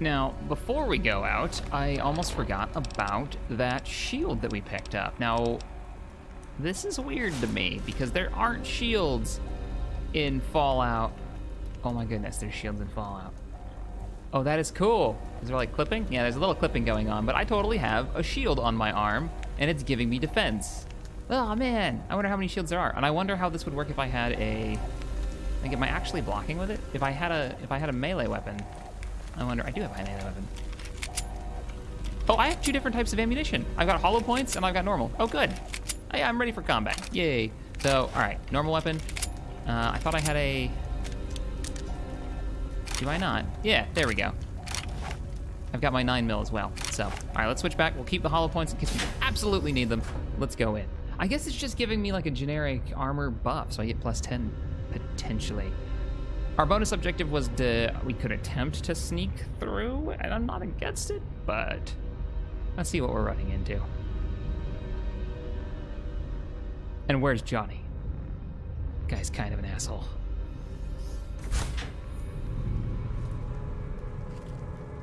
Now, before we go out, I almost forgot about that shield that we picked up. Now, this is weird to me because there aren't shields in Fallout. Oh my goodness, there's shields in Fallout. Oh, that is cool. Is there like clipping? Yeah, there's a little clipping going on, but I totally have a shield on my arm and it's giving me defense. Oh man, I wonder how many shields there are. And I wonder how this would work if I had a, like am I actually blocking with it? If I had a, if I had a melee weapon, I wonder, I do have a melee weapon. Oh, I have two different types of ammunition. I've got hollow points and I've got normal. Oh, good. Oh, I'm ready for combat. Yay. So, all right, normal weapon. Uh, I thought I had a, do I not? Yeah, there we go. I've got my 9 mil as well. So, all right, let's switch back. We'll keep the hollow points in case we absolutely need them. Let's go in. I guess it's just giving me like a generic armor buff, so I get plus 10 potentially. Our bonus objective was to, we could attempt to sneak through, and I'm not against it, but let's see what we're running into. And where's Johnny? Guy's kind of an asshole.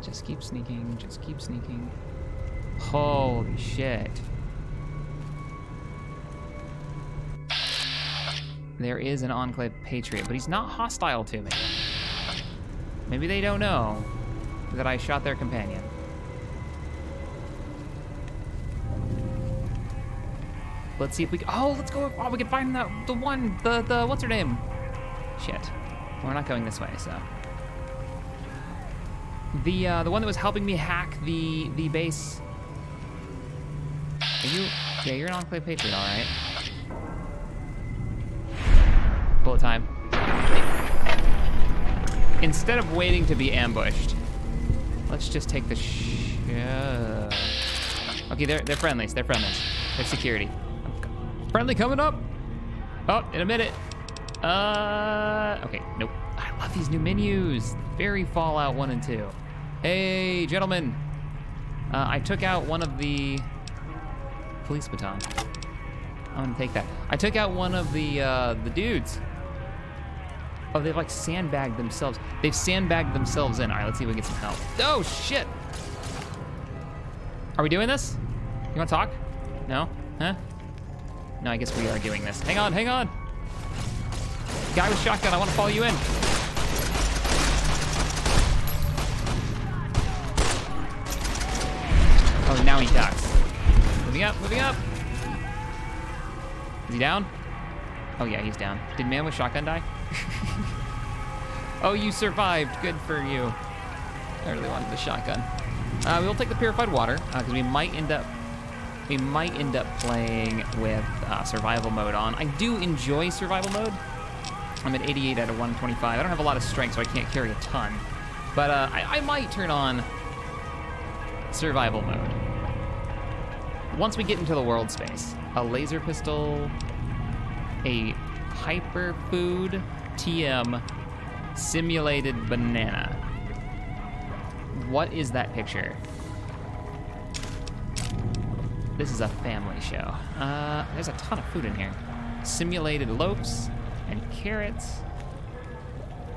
Just keep sneaking, just keep sneaking. Holy shit. There is an Enclave Patriot, but he's not hostile to me. Maybe they don't know that I shot their companion. Let's see if we. Oh, let's go. Oh, we can find the the one. The the what's her name? Shit. We're not going this way, so. The uh, the one that was helping me hack the the base. Are you? Yeah, you're an Enclave Patriot, all right. Bullet time. Instead of waiting to be ambushed, let's just take the sh. Uh, okay, they're they're friendlies. They're friendlies. They're security. Friendly coming up. Oh, in a minute. Uh, okay, nope. I love these new menus. Very Fallout 1 and 2. Hey, gentlemen. Uh, I took out one of the police baton. I'm gonna take that. I took out one of the uh, the dudes. Oh, they've like sandbagged themselves. They've sandbagged themselves in. All right, let's see if we can get some help. Oh shit! Are we doing this? You want to talk? No? Huh? No, I guess we are doing this. Hang on, hang on. Guy with shotgun, I want to follow you in. Oh, now he ducks. Moving up, moving up. Is he down? Oh yeah, he's down. Did man with shotgun die? oh, you survived. Good for you. I really wanted the shotgun. Uh, we'll take the purified water because uh, we might end up we might end up playing with uh, survival mode on. I do enjoy survival mode. I'm at 88 out of 125. I don't have a lot of strength, so I can't carry a ton. But uh, I, I might turn on survival mode. Once we get into the world space, a laser pistol, a hyper food, TM simulated banana. What is that picture? This is a family show. Uh, there's a ton of food in here. Simulated loaves and carrots.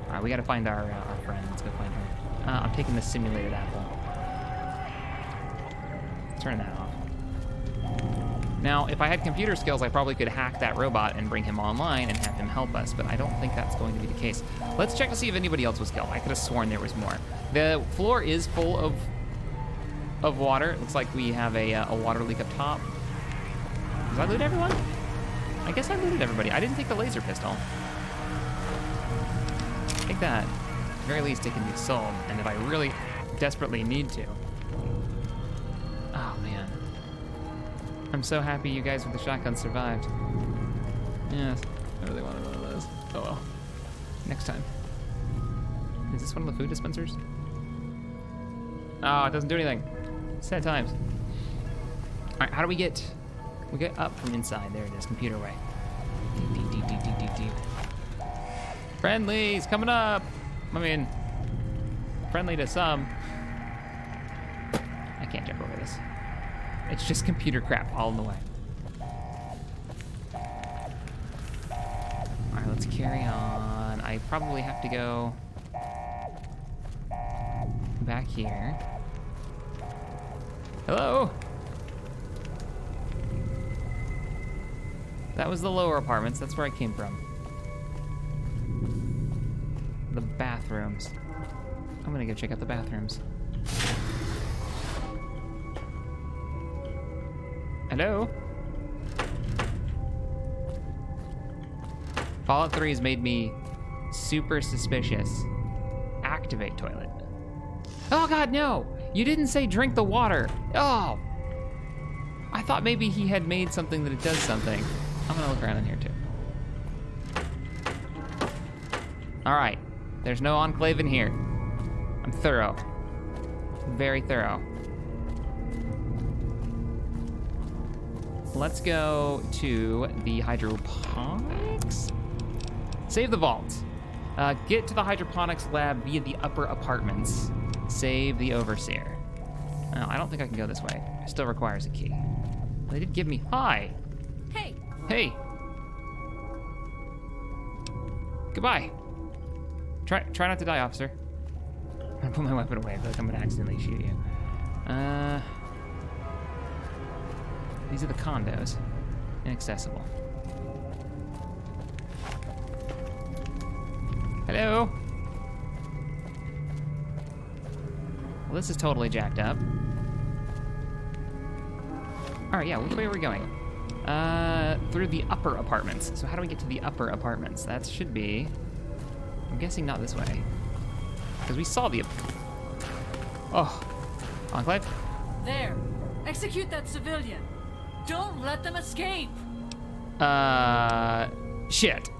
All right, we gotta find our, uh, our friend. Let's go find her. Uh, I'm taking the simulated apple. Turn that off. Now, if I had computer skills, I probably could hack that robot and bring him online and have him help us, but I don't think that's going to be the case. Let's check to see if anybody else was killed. I could have sworn there was more. The floor is full of of water. Looks like we have a, uh, a water leak up top. Did I loot everyone? I guess I looted everybody. I didn't take the laser pistol. Take that. At the very least, it can be sold, and if I really desperately need to. I'm so happy you guys with the shotgun survived. Yes, I really wanted one of those. Oh well. Next time. Is this one of the food dispensers? Oh, it doesn't do anything. Sad times. All right, how do we get? We get up from inside. There it is, computer way. Deep. Friendlies coming up. I mean, friendly to some. I can't jump over this. It's just computer crap all in the way. All right, let's carry on. I probably have to go back here. Hello? That was the lower apartments. That's where I came from. The bathrooms. I'm gonna go check out the bathrooms. Hello? Fallout 3 has made me super suspicious. Activate toilet. Oh god, no! You didn't say drink the water. Oh! I thought maybe he had made something that it does something. I'm gonna look around in here too. All right, there's no enclave in here. I'm thorough, very thorough. Let's go to the hydroponics. Save the vault. Uh, get to the hydroponics lab via the upper apartments. Save the overseer. Oh, I don't think I can go this way. It still requires a key. They did give me, hi. Hey, Hey. Goodbye. Try try not to die, officer. I'm gonna put my weapon away. I feel like I'm gonna accidentally shoot you. Uh, these are the condos. Inaccessible. Hello. Well, this is totally jacked up. All right, yeah. Which way are we going? Uh, through the upper apartments. So how do we get to the upper apartments? That should be, I'm guessing not this way. Because we saw the, oh, Enclave? there. Execute that civilian. Don't let them escape. Uh, shit.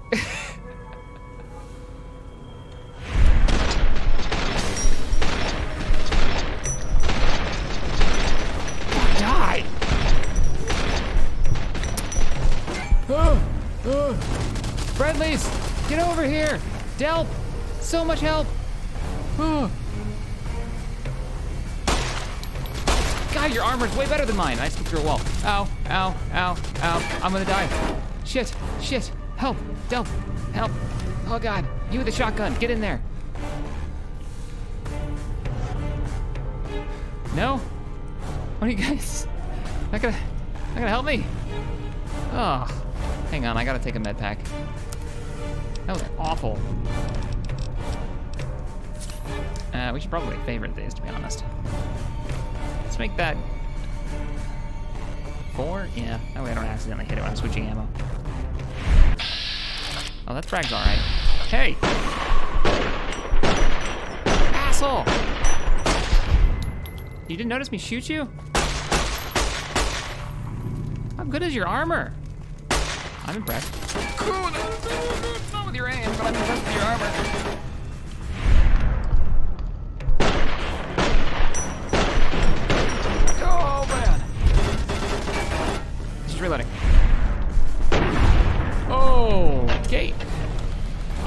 Die! Oh, oh. Friendlies, get over here! Delp! So much help! Armor's way better than mine. I skipped through a wall. Ow, ow, ow, ow. I'm gonna die. Shit, shit. Help, Delp, help. Oh God, you with the shotgun, get in there. No? What are you guys? Not gonna, not gonna help me? Oh, hang on, I gotta take a med pack. That was awful. Uh, we should probably favorite these, to be honest. Let's make that four. Yeah, oh, that way I don't accidentally hit it when I'm switching ammo. Oh, that frag's all right. Hey, asshole! You didn't notice me shoot you? How good is your armor? I'm impressed. Cool. Not with your aim, but I'm impressed with your armor.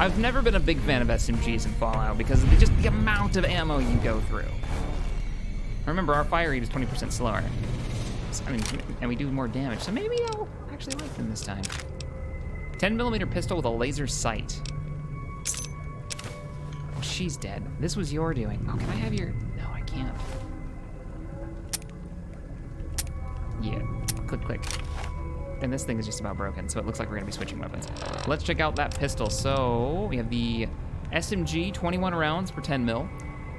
I've never been a big fan of SMGs in Fallout because of the, just the amount of ammo you go through. Remember, our fire rate is 20% slower. So, I mean, and we do more damage, so maybe I'll actually like them this time. 10 millimeter pistol with a laser sight. Oh, she's dead. This was your doing. Oh, can I have your? No, I can't. Yeah, click, click. And this thing is just about broken, so it looks like we're gonna be switching weapons. Let's check out that pistol. So we have the SMG, 21 rounds per 10 mil.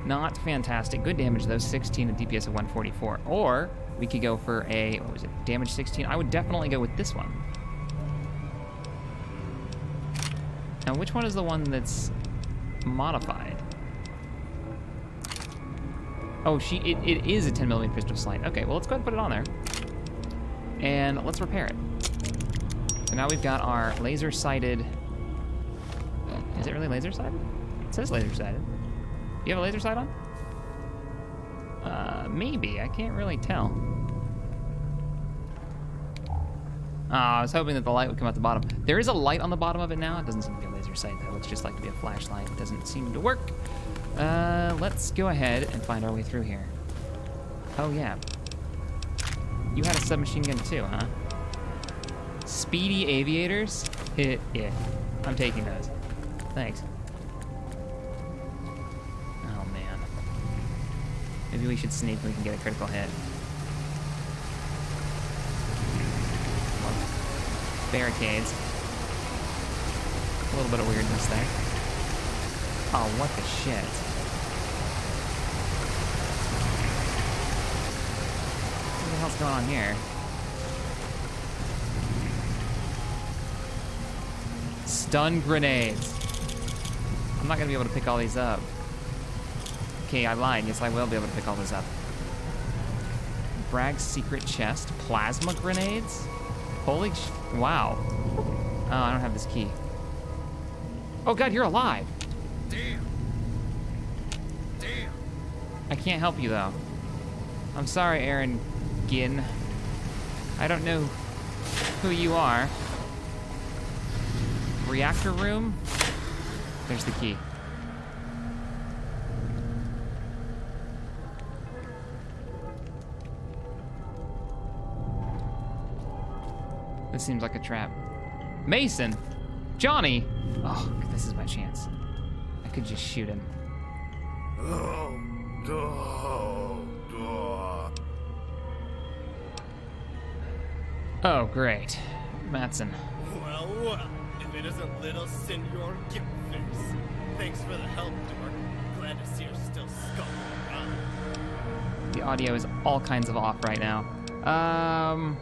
Not fantastic. Good damage though, 16 and DPS of 144. Or we could go for a, what was it, damage 16? I would definitely go with this one. Now, which one is the one that's modified? Oh, she it, it is a 10 millimeter pistol sight. Okay, well let's go ahead and put it on there. And let's repair it. Now we've got our laser sighted. Is it really laser sighted? It says laser sighted. You have a laser sight on? Uh, maybe. I can't really tell. Oh, I was hoping that the light would come out the bottom. There is a light on the bottom of it now. It doesn't seem to be a laser sight. It looks just like to be a flashlight. It doesn't seem to work. Uh, let's go ahead and find our way through here. Oh, yeah. You had a submachine gun too, huh? Speedy aviators? yeah, I'm taking those. Thanks. Oh man. Maybe we should sneak and we can get a critical hit. Barricades. A little bit of weirdness there. Oh, what the shit. What the hell's going on here? Stun grenades. I'm not gonna be able to pick all these up. Okay, I lied. Yes, I will be able to pick all this up. Bragg's secret chest. Plasma grenades? Holy wow. Oh, I don't have this key. Oh god, you're alive. Damn. Damn. I can't help you though. I'm sorry, Aaron Ginn. I don't know who you are. Reactor room? There's the key. This seems like a trap. Mason! Johnny! Oh, this is my chance. I could just shoot him. Oh, oh, oh. Oh, great. Matson. Well, well, it isn't little Senor Giftface. Thanks for the help, Dork. Glad to see you're still skulking around. The audio is all kinds of off right now. Um,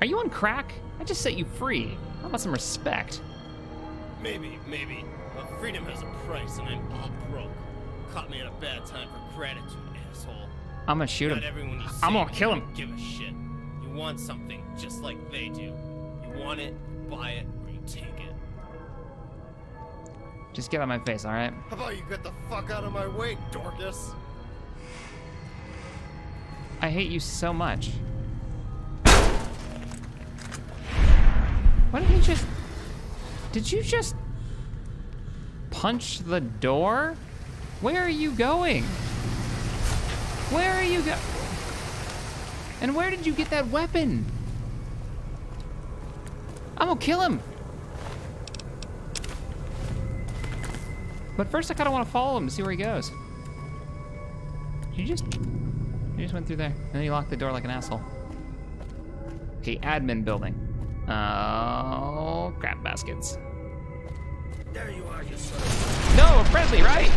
are you on crack? I just set you free. How about some respect? Maybe, maybe, but freedom has a price, and I'm all broke. Caught me at a bad time for gratitude, asshole. I'm gonna shoot Not him. everyone I'm gonna kill him. Give a shit. You want something just like they do. You want it, buy it, or you take it. Just get out of my face, all right? How about you get the fuck out of my way, Dorcas? I hate you so much. What did he just... Did you just... punch the door? Where are you going? Where are you go... And where did you get that weapon? I'm gonna kill him. But first I kinda wanna follow him to see where he goes. You just... You just went through there, and then you locked the door like an asshole. Okay, admin building. Oh, crap baskets. There you are, you son of No, friendly, right?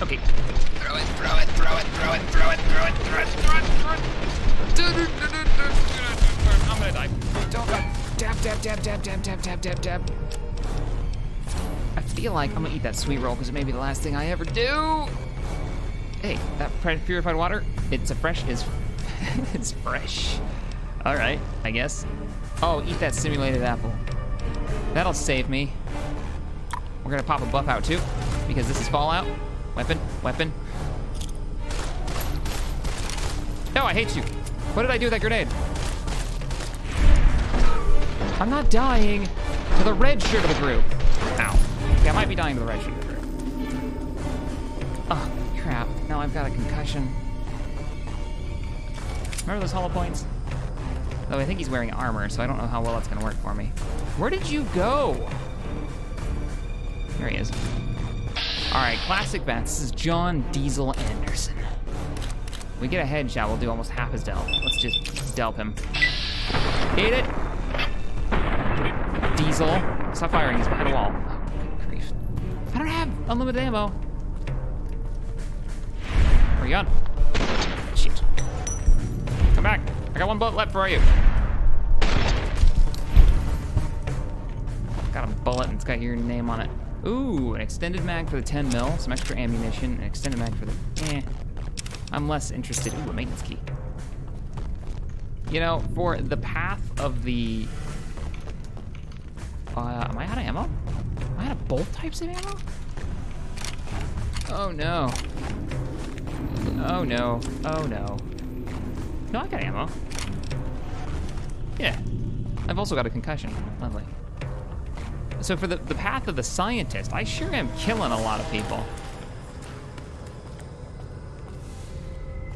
Okay. Throw it, throw it, throw it, throw it, throw it, throw it, throw it, throw it, throw it. I'm gonna die. Don't die. Dab, dab, dab, dab, dab, dab, dab, dab, dab. Feel like I'm gonna eat that sweet roll because it may be the last thing I ever do. Hey, that purified water, it's a fresh, is, it's fresh. All right, I guess. Oh, eat that simulated apple. That'll save me. We're gonna pop a buff out too, because this is Fallout. Weapon, weapon. No, I hate you. What did I do with that grenade? I'm not dying to the red shirt of the group. Yeah, I might be dying to the shirt of. Oh, crap. Now I've got a concussion. Remember those hollow points? Though I think he's wearing armor, so I don't know how well that's gonna work for me. Where did you go? Here he is. All right, classic bats. This is John Diesel Anderson. We get a headshot, we'll do almost half his delp. Let's just delp him. Hit it. Diesel. Stop firing, he's behind a wall. Unlimited ammo. Where are you gone? Shit. Come back. I got one bullet left for you. Got a bullet and it's got your name on it. Ooh, an extended mag for the 10 mil, some extra ammunition, an extended mag for the eh. I'm less interested. Ooh, a maintenance key. You know, for the path of the uh, am I out of ammo? Am I out of both types of ammo? Oh no. Oh no. Oh no. No, I got ammo. Yeah. I've also got a concussion. Lovely. So for the, the path of the scientist, I sure am killing a lot of people.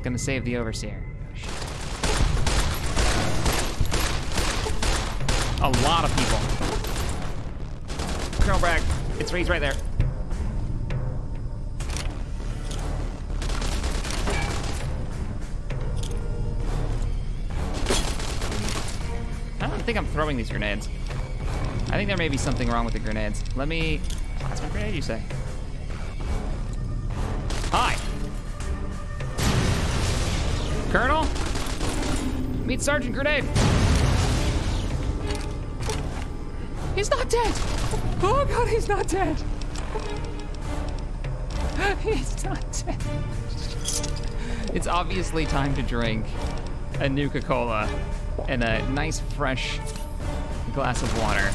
Gonna save the overseer. Oh, a lot of people. Colonel Bragg, it's he's right there. Think I'm throwing these grenades. I think there may be something wrong with the grenades. Let me. What's my grenade? You say? Hi. Colonel. Meet Sergeant Grenade. He's not dead. Oh God, he's not dead. He's not dead. It's obviously time to drink a Nuka Cola and a nice fresh glass of water.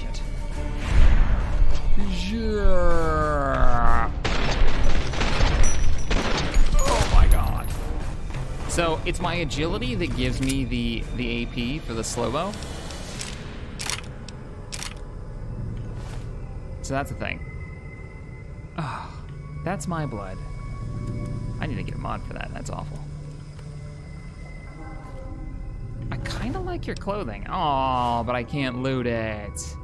Shit. Yeah. Oh my god. So it's my agility that gives me the the AP for the slow bow. So that's the thing. Oh, that's my blood. I need to get a mod for that. That's awful. Kind of like your clothing. Oh, but I can't loot it.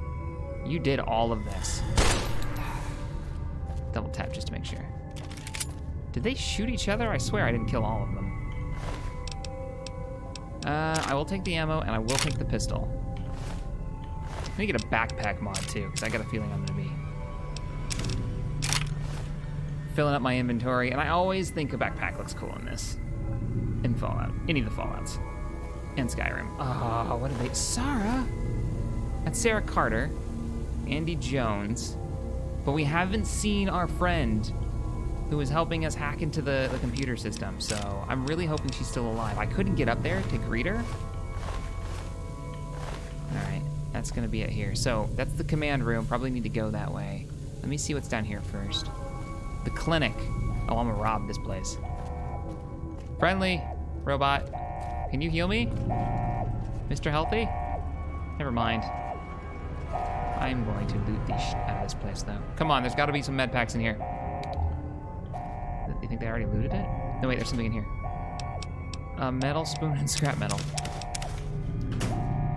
You did all of this. Double tap just to make sure. Did they shoot each other? I swear I didn't kill all of them. Uh, I will take the ammo and I will take the pistol. Let me get a backpack mod too, because I got a feeling I'm gonna be filling up my inventory, and I always think a backpack looks cool in this. In Fallout. Any of the Fallouts. And Skyrim. Oh, what did they... Sarah? That's Sarah Carter. Andy Jones. But we haven't seen our friend who was helping us hack into the, the computer system, so I'm really hoping she's still alive. I couldn't get up there to greet her. Alright, that's gonna be it here. So, that's the command room. Probably need to go that way. Let me see what's down here first. The clinic. Oh, I'm gonna rob this place. Friendly, robot. Can you heal me? Mr. Healthy? Never mind. I'm going to loot the shit out of this place, though. Come on, there's gotta be some med packs in here. You think they already looted it? No, wait, there's something in here. A metal spoon and scrap metal.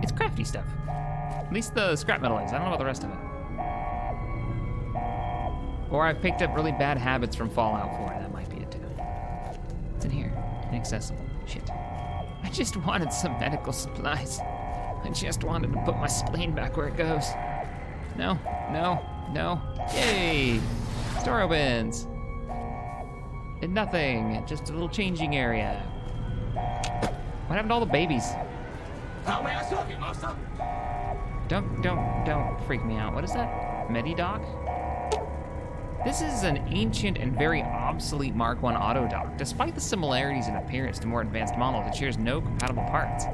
It's crafty stuff. At least the scrap metal is. I don't know about the rest of it. Or I've picked up really bad habits from Fallout 4. That might be it too. It's in here. Inaccessible. Just wanted some medical supplies. I just wanted to put my spleen back where it goes. No, no, no. Yay! Store opens. And nothing. Just a little changing area. What happened to all the babies? Don't, don't, don't freak me out. What is that? Medidoc? This is an ancient and very obsolete Mark I auto dock. Despite the similarities in appearance to more advanced models, it shares no compatible parts.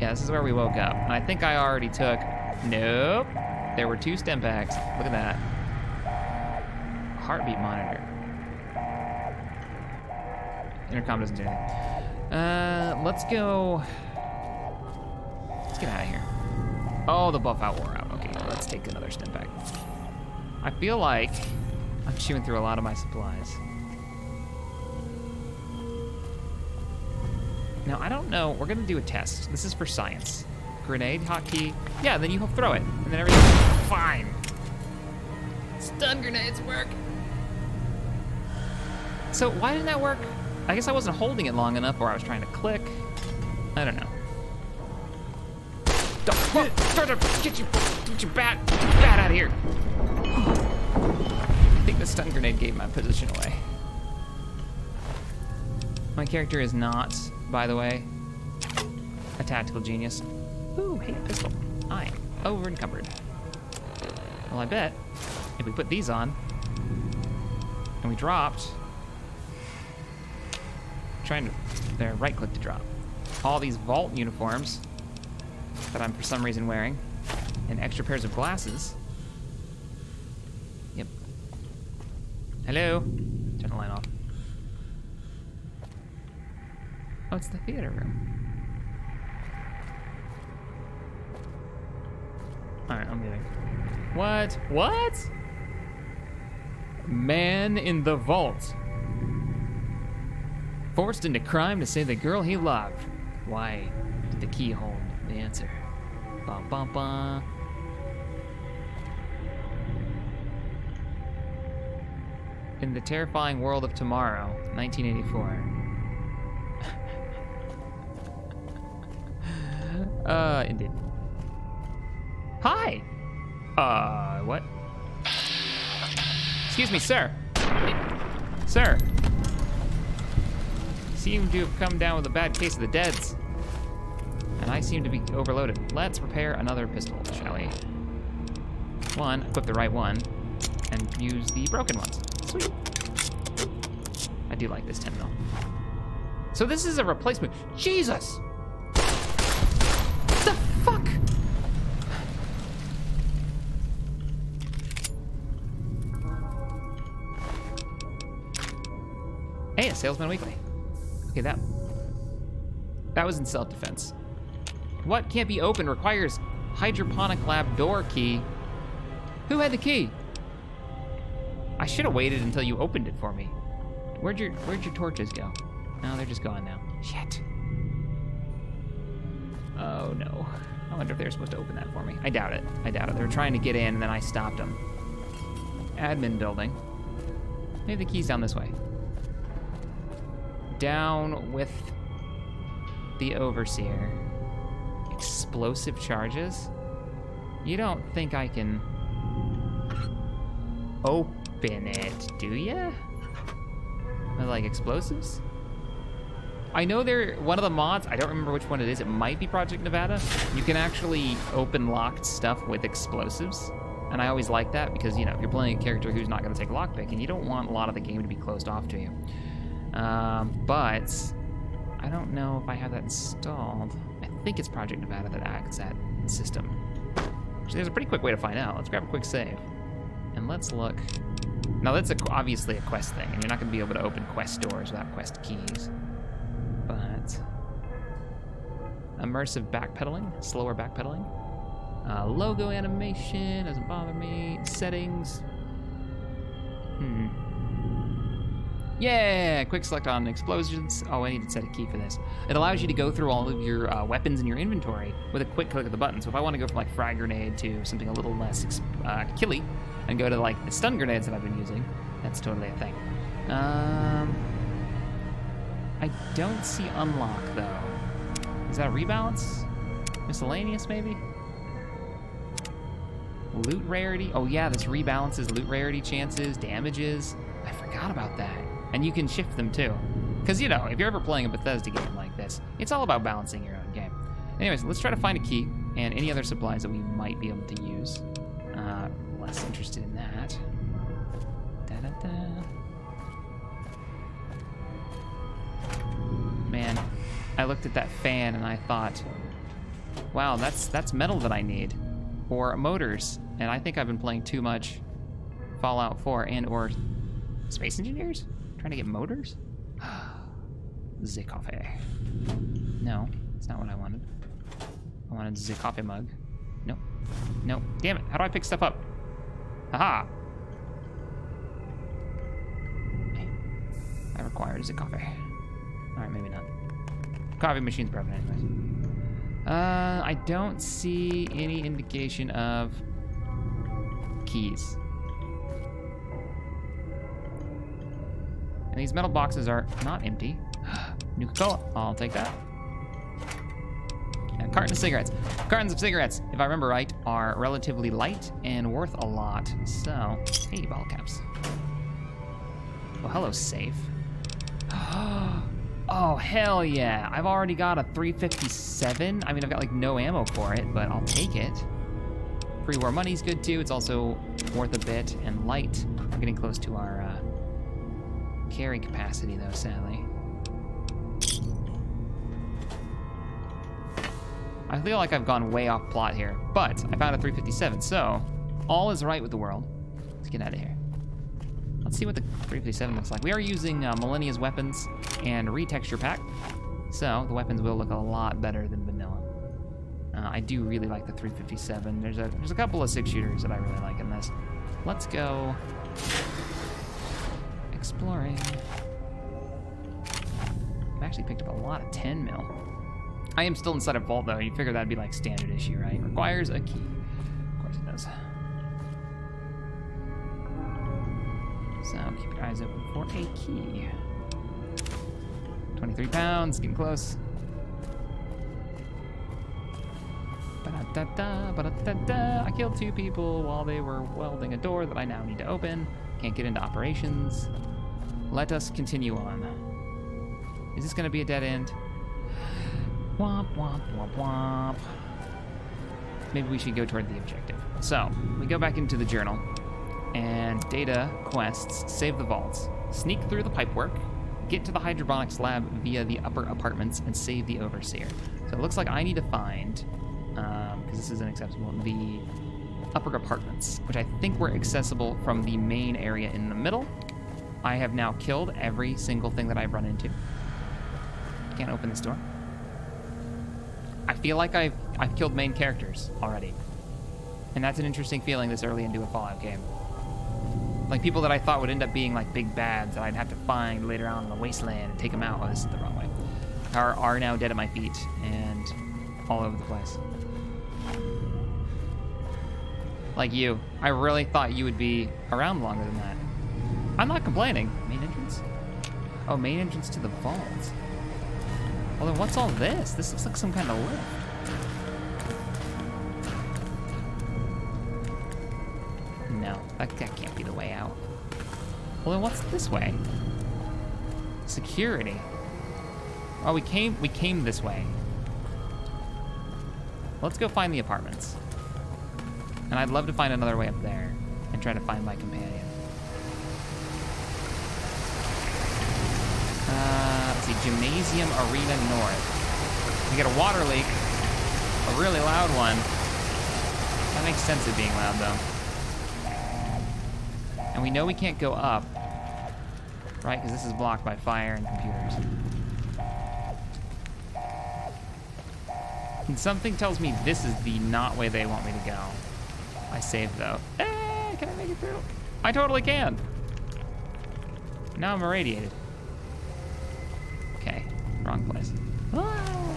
Yeah, this is where we woke up. And I think I already took... Nope. There were two stim packs. Look at that. Heartbeat monitor. Intercom doesn't do anything. Uh, let's go... Let's get out of here. Oh, the buff out wore out. Okay, let's take another stim pack. I feel like I'm chewing through a lot of my supplies. Now, I don't know. We're going to do a test. This is for science. Grenade, hotkey. Yeah, then you throw it, and then everything's fine. Stun grenades work. So why didn't that work? I guess I wasn't holding it long enough, or I was trying to click. I don't know. Don't, get you, get your bat, bat out of here. The stun grenade gave my position away. My character is not, by the way, a tactical genius. Ooh, hey, pistol. I over encumbered. Well, I bet if we put these on and we dropped, trying to, there, right click to drop. All these vault uniforms that I'm for some reason wearing, and extra pairs of glasses. Hello? Turn the light off. Oh, it's the theater room. Alright, I'm leaving. What? What? Man in the vault. Forced into crime to save the girl he loved. Why did the key hold the answer? Bum bum bum. In the terrifying world of tomorrow, 1984. Uh, indeed. Hi. Uh, what? Excuse me, sir. Sir. Seem to have come down with a bad case of the deads. And I seem to be overloaded. Let's repair another pistol, shall we? One, equip the right one, and use the broken ones. Sweet. I do like this 10 mil. So this is a replacement. Jesus! What the fuck? Hey, a Salesman Weekly. Okay, that that was in self-defense. What can't be opened requires hydroponic lab door key. Who had the key? Should have waited until you opened it for me. Where'd your Where'd your torches go? No, they're just gone now. Shit. Oh no. I wonder if they're supposed to open that for me. I doubt it. I doubt it. They were trying to get in and then I stopped them. Admin building. Maybe the key's down this way. Down with the overseer. Explosive charges? You don't think I can open it, do ya? Like explosives? I know they're one of the mods, I don't remember which one it is, it might be Project Nevada. You can actually open locked stuff with explosives. And I always like that because, you know, if you're playing a character who's not going to take lockpick, and you don't want a lot of the game to be closed off to you. Um, but I don't know if I have that installed. I think it's Project Nevada that acts that system. Actually, there's a pretty quick way to find out. Let's grab a quick save. And let's look. Now, that's a, obviously a quest thing, and you're not going to be able to open quest doors without quest keys. But immersive backpedaling, slower backpedaling. Uh, logo animation doesn't bother me. Settings. Hmm. Yeah, quick select on explosions. Oh, I need to set a key for this. It allows you to go through all of your uh, weapons in your inventory with a quick click of the button. So if I want to go from like frag grenade to something a little less uh, killy, and go to like the stun grenades that I've been using, that's totally a thing. Um, I don't see unlock though. Is that a rebalance? Miscellaneous maybe? Loot rarity? Oh yeah, this rebalances loot rarity chances, damages. I forgot about that. And you can shift them too. Because, you know, if you're ever playing a Bethesda game like this, it's all about balancing your own game. Anyways, let's try to find a key and any other supplies that we might be able to use. Less interested in that. Da-da-da. Man, I looked at that fan and I thought, wow, that's that's metal that I need. Or motors. And I think I've been playing too much Fallout 4 and or Space Engineers? Trying to get motors? coffee. No, it's not what I wanted. I wanted coffee mug. Nope. Nope. Damn it. How do I pick stuff up? Haha. I require a coffee. Alright, maybe not. Coffee machine's broken anyways. Uh, I don't see any indication of keys. And these metal boxes are not empty. Nuka-Cola, I'll take that. Carton of cigarettes. Cartons of cigarettes, if I remember right, are relatively light and worth a lot. So, hey, ball caps. Well, hello, safe. Oh, hell yeah. I've already got a 357. I mean, I've got like no ammo for it, but I'll take it. Pre-war money's good too. It's also worth a bit and light. We're getting close to our uh, carry capacity though, sadly. I feel like I've gone way off plot here, but I found a 357, so all is right with the world. Let's get out of here. Let's see what the 357 looks like. We are using uh, Millenia's weapons and retexture pack, so the weapons will look a lot better than vanilla. Uh, I do really like the 357. There's a there's a couple of six shooters that I really like in this. Let's go exploring. I've actually picked up a lot of 10 mil. I am still inside a vault though. You figure that'd be like standard issue, right? Requires a key. Of course it does. So keep your eyes open for a key. 23 pounds, getting close. Ba-da-da-da, ba-da-da-da. I killed two people while they were welding a door that I now need to open. Can't get into operations. Let us continue on. Is this gonna be a dead end? Womp, womp, womp, womp. Maybe we should go toward the objective. So, we go back into the journal, and data quests save the vaults, sneak through the pipework, get to the hydroponics lab via the upper apartments, and save the overseer. So it looks like I need to find, um, because this is inaccessible, the upper apartments, which I think were accessible from the main area in the middle. I have now killed every single thing that I've run into. Can't open this door. I feel like I've I've killed main characters already. And that's an interesting feeling this early into a Fallout game. Like people that I thought would end up being like big bads that I'd have to find later on in the wasteland and take them out. Oh, this is the wrong way. Are, are now dead at my feet and all over the place. Like you. I really thought you would be around longer than that. I'm not complaining. Main entrance? Oh, main entrance to the vault. Well, then what's all this? This looks like some kind of lift. No, that, that can't be the way out. Well, then what's this way? Security. Oh, we came we came this way. Let's go find the apartments. And I'd love to find another way up there and try to find my companion. Gymnasium Arena North. We get a water leak, a really loud one. That makes sense of being loud though. And we know we can't go up, right? Because this is blocked by fire and computers. And something tells me this is the not way they want me to go. I saved though. Eh, can I make it through? I totally can. Now I'm irradiated. Wrong place. Ah.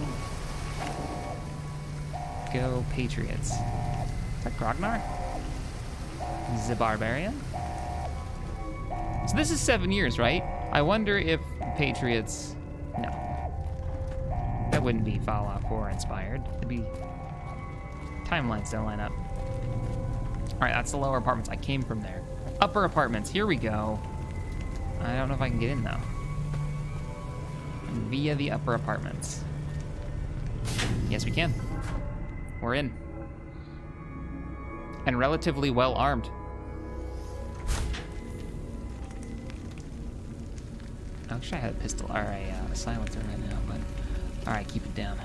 Go Patriots. Is that Grognak? The Barbarian? So this is seven years, right? I wonder if Patriots. No. That wouldn't be Fallout 4 inspired. It'd be. Timelines don't line up. Alright, that's the lower apartments. I came from there. Upper apartments. Here we go. I don't know if I can get in though. Via the upper apartments. Yes, we can. We're in. And relatively well armed. I wish I had a pistol or a uh, silencer right now, but all right, keep it down.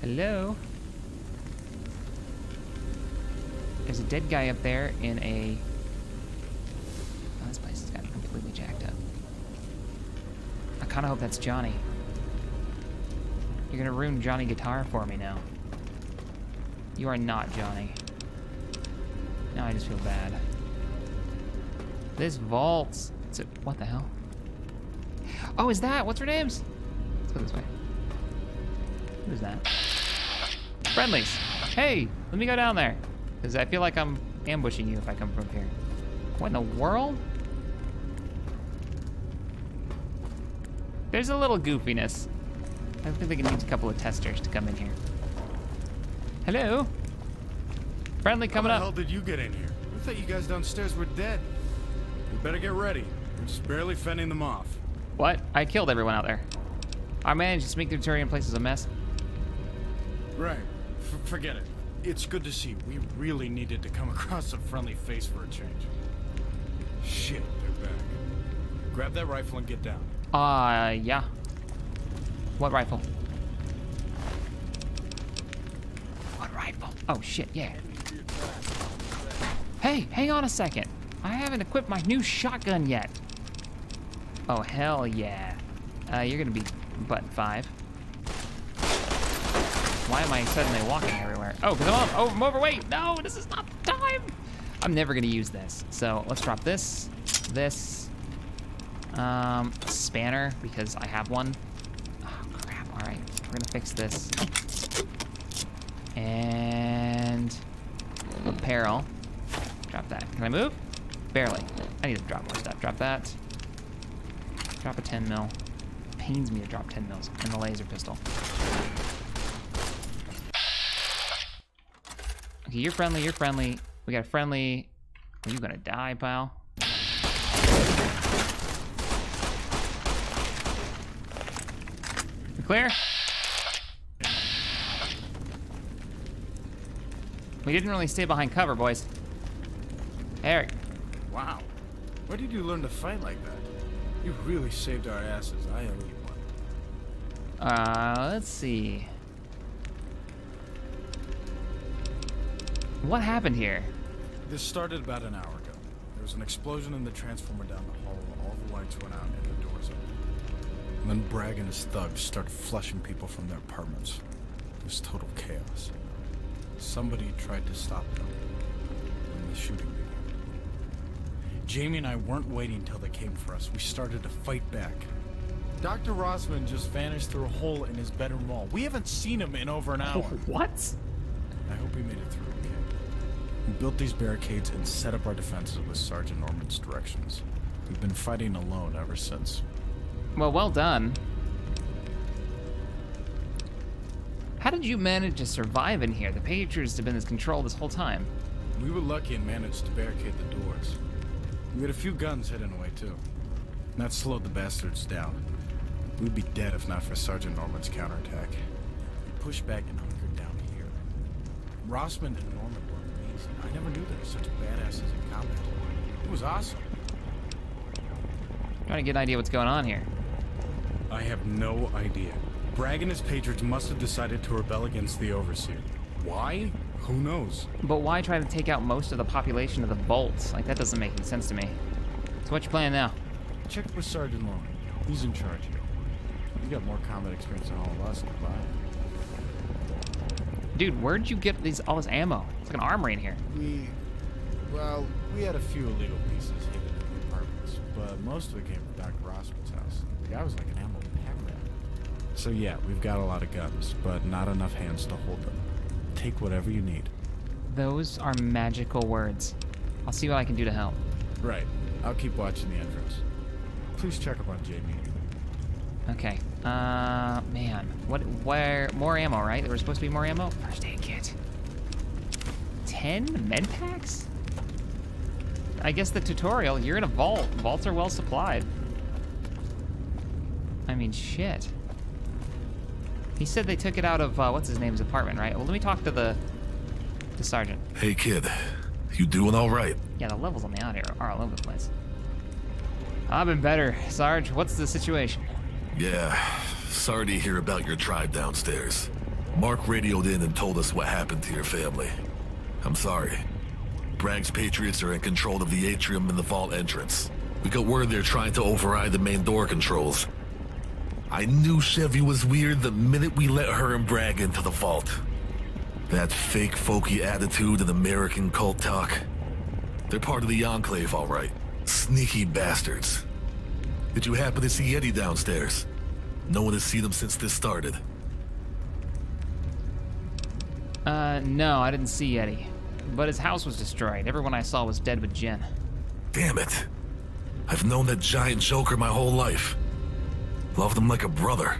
Hello. There's a dead guy up there in a. Oh, this place has gotten completely jacked up. I kind of hope that's Johnny. You're gonna ruin Johnny Guitar for me now. You are not Johnny. Now I just feel bad. This vault's. It's a, what the hell? Oh, is that? What's her name's? Let's go this way. Who's that? Friendlies. Hey, let me go down there. Because I feel like I'm ambushing you if I come from here. What in the world? There's a little goofiness. I think it needs a couple of testers to come in here. Hello? Friendly coming up. How the hell up. did you get in here? We thought you guys downstairs were dead. You better get ready. We're just barely fending them off. What? I killed everyone out there. I managed to sneak through Turian place as a mess. Right. F forget it. It's good to see. We really needed to come across a friendly face for a change. Shit, they're back. Grab that rifle and get down. Uh, yeah. What rifle? What rifle? Oh, shit, yeah. Hey, hang on a second. I haven't equipped my new shotgun yet. Oh, hell yeah. Uh, you're gonna be button five. Why am I suddenly walking everywhere? Oh, because I'm, oh, I'm overweight. No, this is not the time. I'm never gonna use this. So let's drop this, this, um, spanner, because I have one. Oh, crap. All right. We're going to fix this. And apparel. Drop that. Can I move? Barely. I need to drop more stuff. Drop that. Drop a 10 mil. Pains me to drop 10 mils. And the laser pistol. Okay, you're friendly, you're friendly. We got a friendly. Are you gonna die, pal? Clear? We didn't really stay behind cover, boys. Eric, Wow. Where did you learn to fight like that? You really saved our asses. I owe you one. Uh, let's see. What happened here? This started about an hour ago. There was an explosion in the transformer down the hall. All the lights went out and the doors opened. And then Bragg and his thugs started flushing people from their apartments. It was total chaos. Somebody tried to stop them. And the shooting began. Jamie and I weren't waiting till they came for us. We started to fight back. Dr. Rossman just vanished through a hole in his bedroom wall. We haven't seen him in over an hour. What? I hope we made it through okay. We built these barricades and set up our defenses with Sergeant Norman's directions. We've been fighting alone ever since. Well, well done. How did you manage to survive in here? The Patriots have been in control this whole time. We were lucky and managed to barricade the doors. We had a few guns hidden away too. That slowed the bastards down. We'd be dead if not for Sergeant Norman's counterattack. We pushed back and hunkered down here. Rossman and Norman were amazing. I never knew they were such badasses in combat. It was awesome. Trying to get an idea what's going on here. I have no idea. Bragg and his patriots must have decided to rebel against the Overseer. Why? Who knows? But why try to take out most of the population of the Vault? Like, that doesn't make any sense to me. So what you plan now? Check with Sergeant Long. He's in charge here. He's got more combat experience than all of us combined. Dude, where'd you get these all this ammo? It's like an armory in here. We, well, we had a few illegal pieces hidden in the apartments, but most of it came from Dr. Rossman's house. The guy was like an ammo pack rat. So yeah, we've got a lot of guns, but not enough hands to hold them. Take whatever you need. Those are magical words. I'll see what I can do to help. Right. I'll keep watching the entrance. Please check up on Jamie. Okay. Uh, man. What, where, more ammo, right? There was supposed to be more ammo? First aid kit. Ten med packs? I guess the tutorial, you're in a vault. Vaults are well supplied. I mean, shit. He said they took it out of, uh, what's his name's apartment, right? Well, let me talk to the, the sergeant. Hey kid, you doing all right? Yeah, the levels on the audio are all over the place. I've been better. Sarge, what's the situation? Yeah, sorry to hear about your tribe downstairs. Mark radioed in and told us what happened to your family. I'm sorry. Bragg's Patriots are in control of the atrium and the vault entrance. We got word they're trying to override the main door controls. I knew Chevy was weird the minute we let her and Bragg into the vault. That fake folky attitude and American cult talk. They're part of the Enclave, all right. Sneaky bastards. Did you happen to see Eddie downstairs? No one has seen him since this started. Uh, no, I didn't see Eddie. But his house was destroyed. Everyone I saw was dead with Jen. Damn it. I've known that giant joker my whole life. Loved him like a brother.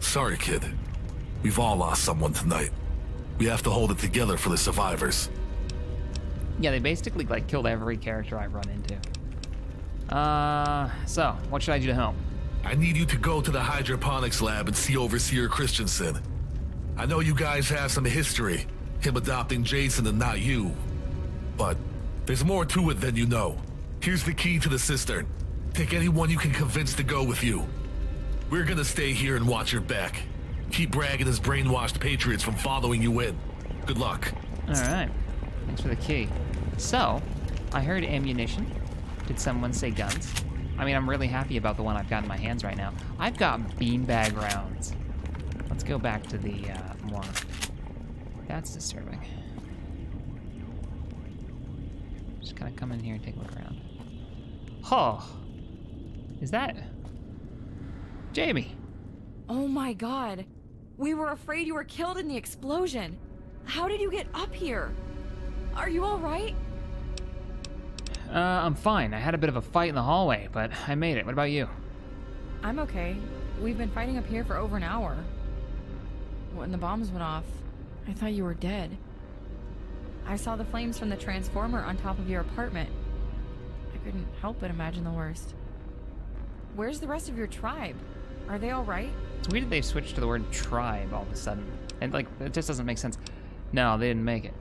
Sorry, kid. We've all lost someone tonight. We have to hold it together for the survivors. Yeah, they basically like killed every character I've run into. Uh, so what should I do to help? I need you to go to the hydroponics lab and see Overseer Christensen. I know you guys have some history, him adopting Jason and not you. But there's more to it than you know. Here's the key to the cistern. Take anyone you can convince to go with you. We're gonna stay here and watch your back. Keep Bragg and his brainwashed patriots from following you in. Good luck. All right, thanks for the key. So, I heard ammunition. Did someone say guns? I mean, I'm really happy about the one I've got in my hands right now. I've got beanbag rounds. Let's go back to the uh, more. That's disturbing. Just kind of come in here and take a look around. Oh, is that Jamie? Oh my god. We were afraid you were killed in the explosion. How did you get up here? Are you alright? Uh, I'm fine. I had a bit of a fight in the hallway, but I made it. What about you? I'm okay. We've been fighting up here for over an hour. When the bombs went off, I thought you were dead. I saw the flames from the transformer on top of your apartment. I couldn't help but imagine the worst. Where's the rest of your tribe? Are they all right? It's weird that they switched to the word tribe all of a sudden. And, like, it just doesn't make sense. No, they didn't make it.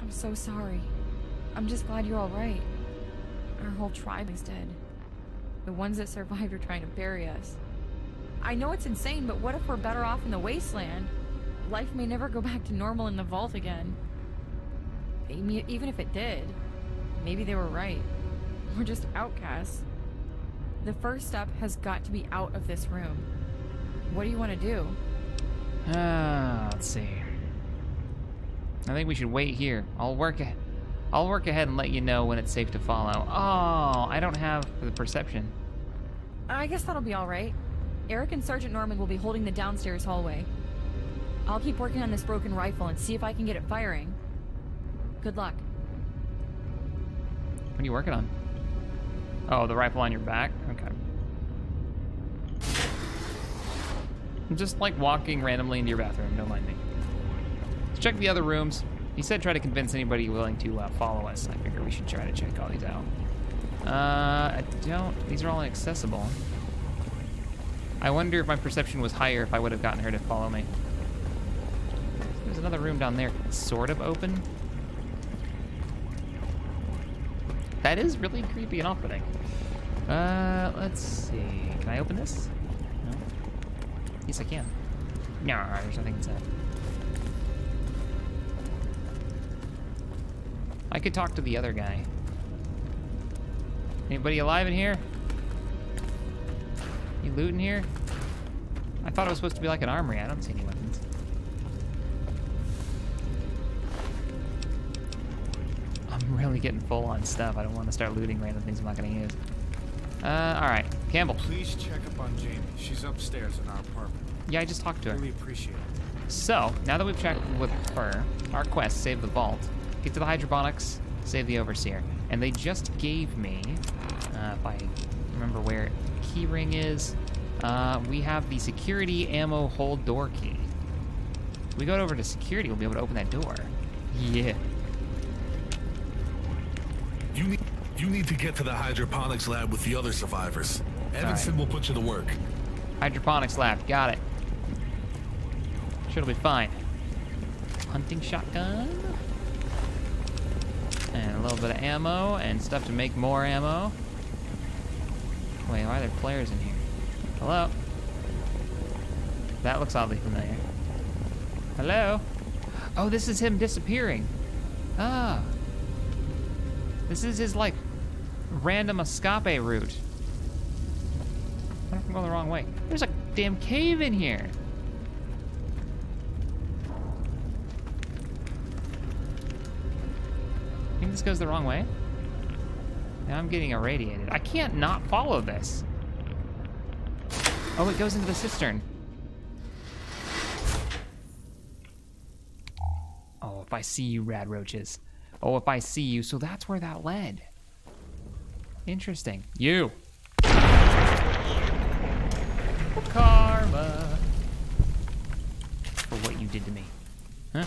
I'm so sorry. I'm just glad you're all right. Our whole tribe is dead. The ones that survived are trying to bury us. I know it's insane, but what if we're better off in the wasteland? Life may never go back to normal in the vault again. Even if it did, maybe they were right. We're just outcasts. The first step has got to be out of this room. What do you want to do? Ah, let's see. I think we should wait here. I'll work ahead. I'll work ahead and let you know when it's safe to follow. Oh, I don't have the perception. I guess that'll be all right. Eric and Sergeant Norman will be holding the downstairs hallway. I'll keep working on this broken rifle and see if I can get it firing. Good luck. What are you working on? Oh, the rifle on your back? Okay. I'm just like walking randomly into your bathroom. Don't mind me. Let's check the other rooms. He said try to convince anybody willing to uh, follow us. I figure we should try to check all these out. Uh, I don't. These are all inaccessible. I wonder if my perception was higher if I would have gotten her to follow me. There's another room down there, sort of open. That is really creepy and off-putting. Uh, let's see. Can I open this? No. Yes, I can. No, there's nothing inside. I could talk to the other guy. Anybody alive in here? You looting here? I thought it was supposed to be like an armory. I don't see any weapons. I'm getting full on stuff. I don't want to start looting random things I'm not going to use. Uh, all right. Campbell. Please check up on Jamie. She's upstairs in our apartment. Yeah, I just talked to her. Really appreciate it. So, now that we've checked with her, our quest, save the vault, get to the hydroponics, save the overseer. And they just gave me, uh, if I remember where the keyring is, uh, we have the security ammo hold door key. If we go over to security, we'll be able to open that door. Yeah. You need you need to get to the hydroponics lab with the other survivors. Evanson right. will put you to work. Hydroponics lab, got it. Sure, it'll be fine. Hunting shotgun. And a little bit of ammo and stuff to make more ammo. Wait, why are there players in here? Hello? That looks oddly familiar. Hello? Oh, this is him disappearing. Ah. This is his, like, random escape route. What if I'm going the wrong way? There's a damn cave in here. I think this goes the wrong way? Now I'm getting irradiated. I can't not follow this. Oh, it goes into the cistern. Oh, if I see you, rad roaches. Oh, if I see you. So that's where that led. Interesting. You. Karma. For what you did to me. Huh?